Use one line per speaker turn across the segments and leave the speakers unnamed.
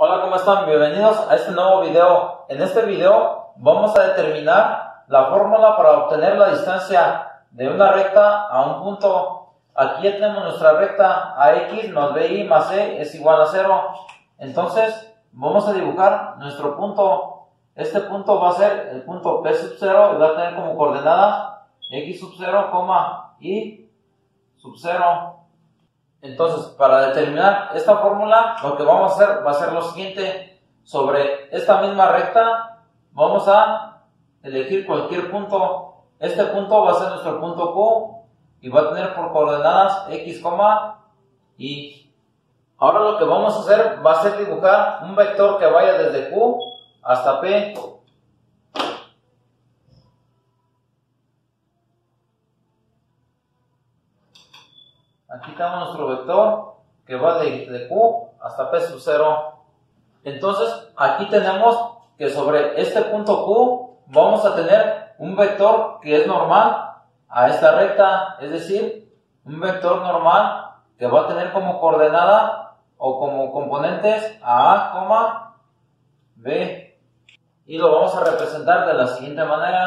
Hola, ¿cómo están? Bienvenidos a este nuevo video. En este video vamos a determinar la fórmula para obtener la distancia de una recta a un punto. Aquí ya tenemos nuestra recta AX más BI más C es igual a 0. Entonces, vamos a dibujar nuestro punto. Este punto va a ser el punto P sub 0 y va a tener como coordenada X sub 0, y sub 0. Entonces, para determinar esta fórmula, lo que vamos a hacer va a ser lo siguiente. Sobre esta misma recta, vamos a elegir cualquier punto. Este punto va a ser nuestro punto Q y va a tener por coordenadas X, y. Ahora lo que vamos a hacer va a ser dibujar un vector que vaya desde Q hasta P. Aquí tenemos nuestro vector que va de, Q hasta P sub 0. Entonces, aquí tenemos que sobre este punto Q vamos a tener un vector que es normal a esta recta, es decir, un vector normal que va a tener como coordenada o como componentes a A, B. Y lo vamos a representar de la siguiente manera.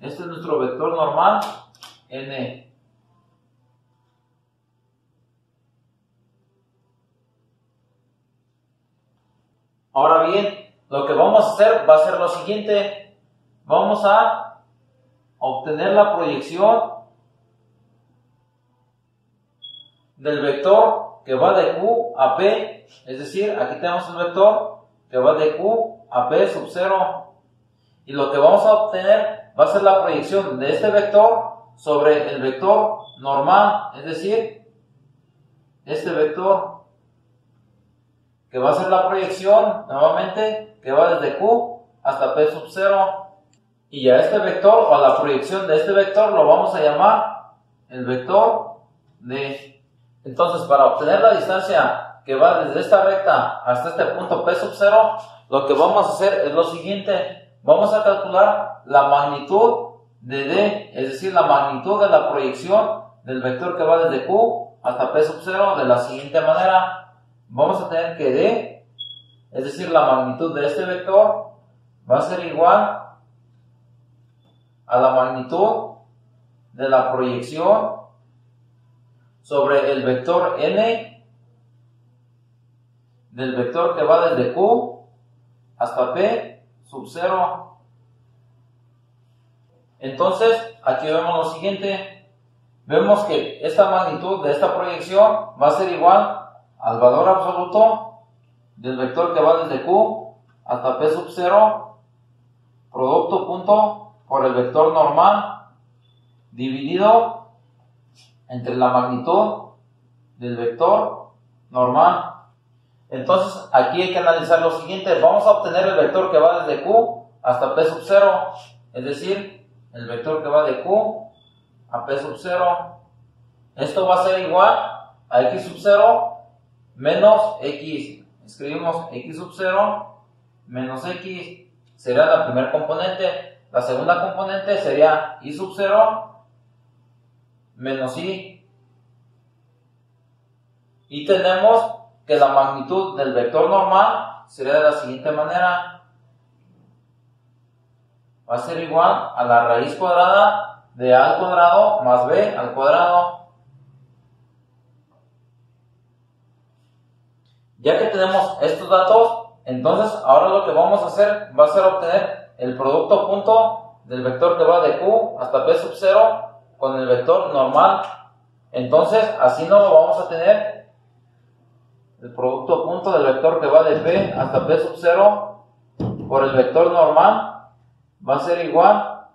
Este es nuestro vector normal, N. Ahora bien, lo que vamos a hacer va a ser lo siguiente. Vamos a obtener la proyección del vector que va de Q a P. Es decir, aquí tenemos el vector que va de Q a P sub 0. Y lo que vamos a obtener va a ser la proyección de este vector sobre el vector normal. Es decir, este vector que va a ser la proyección nuevamente que va desde Q hasta P sub 0 y a este vector o a la proyección de este vector lo vamos a llamar el vector de entonces para obtener la distancia que va desde esta recta hasta este punto P sub 0 lo que vamos a hacer es lo siguiente. Vamos a calcular la magnitud de D es decir la magnitud de la proyección del vector que va desde Q hasta P sub 0 de la siguiente manera vamos a tener que D, es decir, la magnitud de este vector, va a ser igual a la magnitud de la proyección sobre el vector n del vector que va desde q hasta p sub 0. Entonces, aquí vemos lo siguiente. Vemos que esta magnitud de esta proyección va a ser igual al valor absoluto del vector que va desde Q hasta P sub 0, producto punto por el vector normal dividido entre la magnitud del vector normal. Entonces aquí hay que analizar lo siguiente, vamos a obtener el vector que va desde Q hasta P sub 0, es decir, el vector que va de Q a P sub 0. Esto va a ser igual a X sub 0 menos x. Escribimos x sub 0 menos x sería la primera componente. La segunda componente sería y sub 0 menos y. Y tenemos que la magnitud del vector normal sería de la siguiente manera. Va a ser igual a la raíz cuadrada de a al cuadrado más b al cuadrado. Ya que tenemos estos datos, entonces ahora lo que vamos a hacer va a ser obtener el producto punto del vector que va de Q hasta P sub 0 con el vector normal. Entonces, así no lo vamos a tener el producto punto del vector que va de P hasta P sub 0 por el vector normal va a ser igual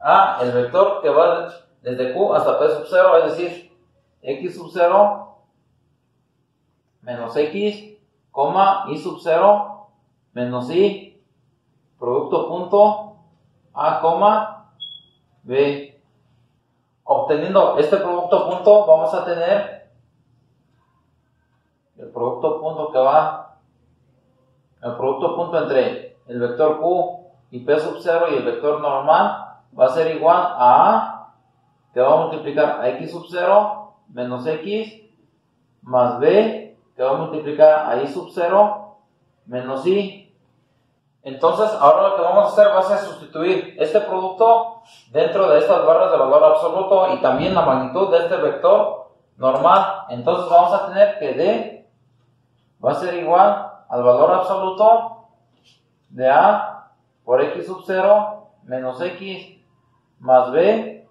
a el vector que va desde Q hasta P sub 0, es decir, X sub 0 menos x, coma, y sub 0, menos y, producto punto, a, coma, b. Obteniendo este producto punto, vamos a tener el producto punto que va, el producto punto entre el vector q y p sub 0 y el vector normal va a ser igual a a, que va a multiplicar a x sub 0 menos x más b que va a multiplicar a i sub 0 menos i. Entonces, ahora lo que vamos a hacer va a ser sustituir este producto dentro de estas barras de valor absoluto y también la magnitud de este vector normal. Entonces vamos a tener que d va a ser igual al valor absoluto de a por x sub 0 menos x más b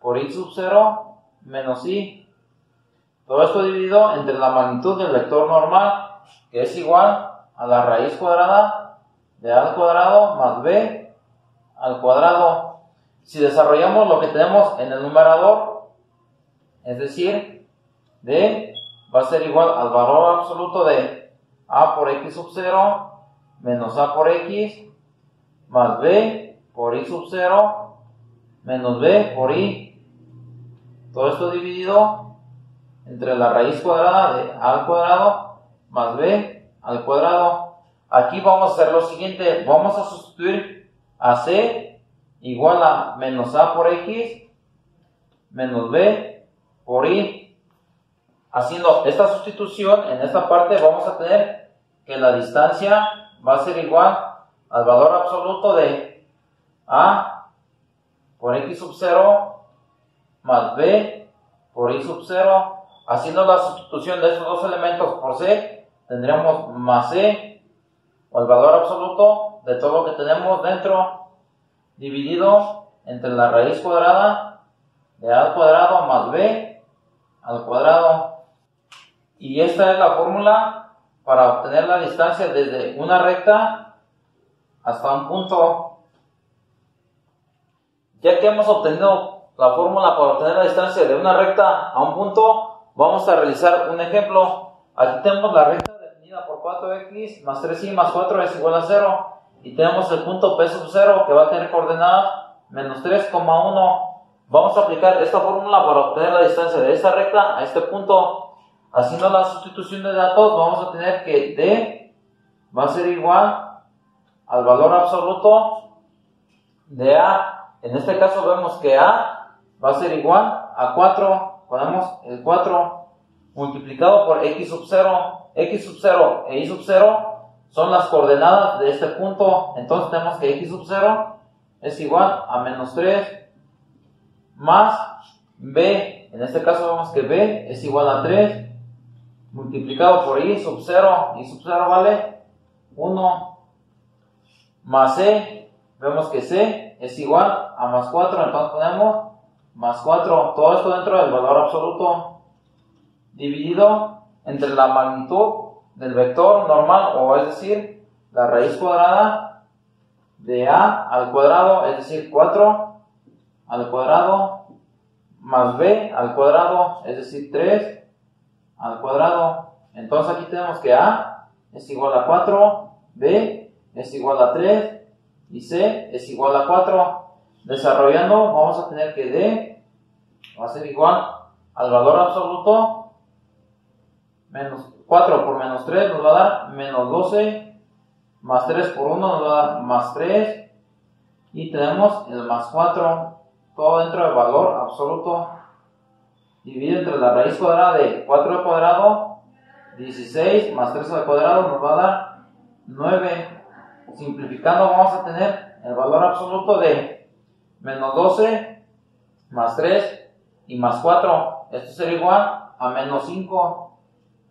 por y sub 0 menos i. Todo esto dividido entre la magnitud del vector normal, que es igual a la raíz cuadrada de a al cuadrado más b al cuadrado. Si desarrollamos lo que tenemos en el numerador, es decir, d va a ser igual al valor absoluto de a por x sub 0 menos a por x más b por y sub 0 menos b por y. Todo esto dividido entre la raíz cuadrada de a al cuadrado más b al cuadrado. Aquí vamos a hacer lo siguiente, vamos a sustituir a c igual a menos a por x menos b por y. Haciendo esta sustitución en esta parte vamos a tener que la distancia va a ser igual al valor absoluto de a por x sub 0 más b por y sub 0. Haciendo la sustitución de estos dos elementos por c, tendríamos más c, o el valor absoluto de todo lo que tenemos dentro, dividido entre la raíz cuadrada de a al cuadrado más b al cuadrado. Y esta es la fórmula para obtener la distancia desde una recta hasta un punto. Ya que hemos obtenido la fórmula para obtener la distancia de una recta a un punto, vamos a realizar un ejemplo. Aquí tenemos la recta definida por 4x más 3y más 4 es igual a 0. Y tenemos el punto P sub 0 que va a tener coordenadas menos 3,1. Vamos a aplicar esta fórmula para obtener la distancia de esta recta a este punto. Haciendo la sustitución de datos, vamos a tener que D va a ser igual al valor absoluto de A. En este caso vemos que A va a ser igual a 4, ponemos el 4 multiplicado por x sub 0, x sub 0 e y sub 0 son las coordenadas de este punto, entonces tenemos que x sub 0 es igual a menos 3 más b, en este caso vemos que b es igual a 3 multiplicado por y sub 0, y sub 0 vale 1 más c, vemos que c es igual a más 4, entonces ponemos más 4, todo esto dentro del valor absoluto, dividido entre la magnitud del vector normal, o es decir, la raíz cuadrada de a al cuadrado, es decir, 4 al cuadrado, más b al cuadrado, es decir, 3 al cuadrado. Entonces aquí tenemos que a es igual a 4, b es igual a 3 y c es igual a 4. Desarrollando vamos a tener que d va a ser igual al valor absoluto menos 4 por menos 3 nos va a dar menos 12 más 3 por 1 nos va a dar más 3 y tenemos el más 4 todo dentro del valor absoluto dividido entre la raíz cuadrada de 4 al cuadrado 16 más 3 al cuadrado nos va a dar 9 simplificando vamos a tener el valor absoluto de menos 12 más 3 y más 4. Esto sería igual a menos 5,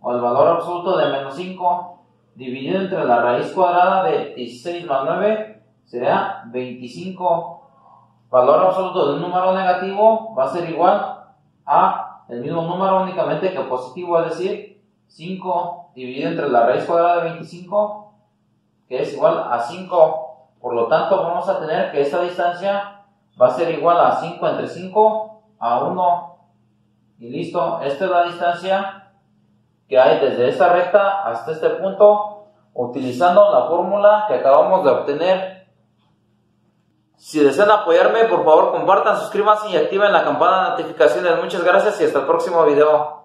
o el valor absoluto de menos 5, dividido entre la raíz cuadrada de 16 más 9, sería 25. Valor absoluto de un número negativo va a ser igual a el mismo número únicamente que positivo, es decir, 5 dividido entre la raíz cuadrada de 25, que es igual a 5. Por lo tanto, vamos a tener que esta distancia va a ser igual a 5 entre 5 a 1 y listo. Esta es la distancia que hay desde esta recta hasta este punto utilizando la fórmula que acabamos de obtener. Si desean apoyarme, por favor compartan, suscríbanse y activen la campana de notificaciones. Muchas gracias y hasta el próximo video.